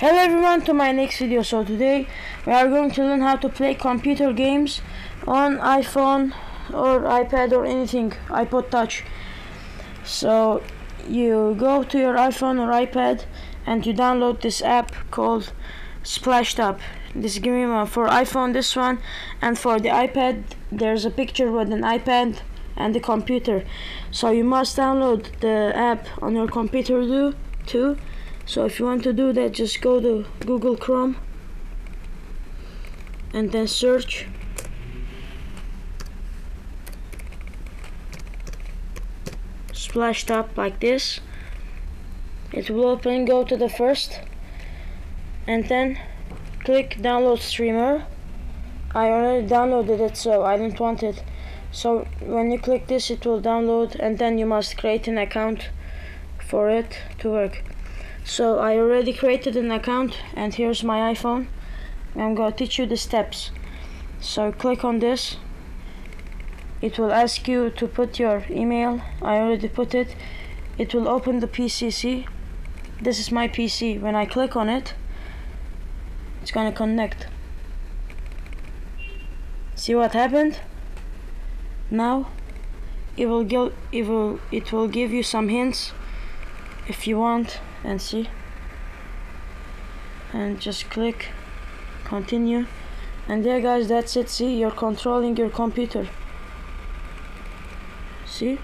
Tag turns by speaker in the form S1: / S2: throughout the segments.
S1: Hello everyone to my next video. So today we are going to learn how to play computer games on iPhone or iPad or anything, iPod Touch. So you go to your iPhone or iPad and you download this app called Splashtop. This game uh, for iPhone this one and for the iPad there's a picture with an iPad and the computer. So you must download the app on your computer too. So if you want to do that just go to Google Chrome and then search. Splashtop like this. It will open go to the first and then click download streamer. I already downloaded it so I didn't want it. So when you click this it will download and then you must create an account for it to work so I already created an account and here's my iPhone. I'm gonna teach you the steps. So click on this. It will ask you to put your email. I already put it. It will open the PCC this is my PC when I click on it it's gonna connect. See what happened? Now it will it will it will give you some hints if you want and see. And just click continue. And there guys that's it. See you're controlling your computer. See?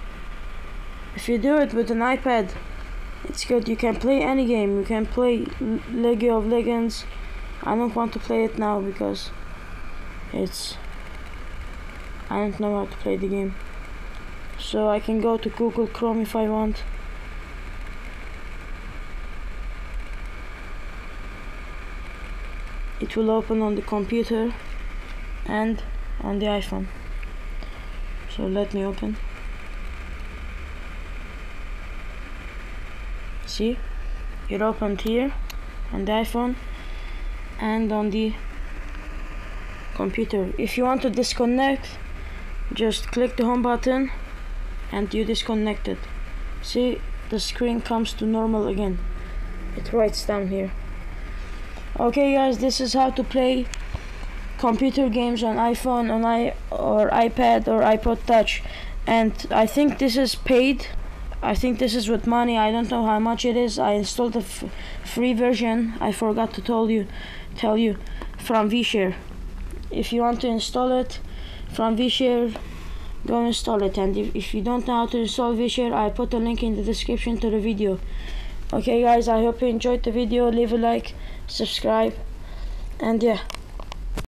S1: If you do it with an iPad it's good. You can play any game. You can play League of Legends. I don't want to play it now because it's I don't know how to play the game. So I can go to Google Chrome if I want it will open on the computer and on the iPhone. So let me open. See? It opened here on the iPhone and on the computer. If you want to disconnect just click the home button and you disconnect it see? The screen comes to normal again. It writes down here okay guys this is how to play computer games on iphone on i or ipad or ipod touch. And i think this is paid. I think this is with money. I don't know how much it is. I installed the free version. I forgot to tell you tell you from vshare. If you want to install it from vshare go install it. And if, if you don't know how to install vshare i put a link in the description to the video okay guys i hope you enjoyed the video. Leave a like subscribe and yeah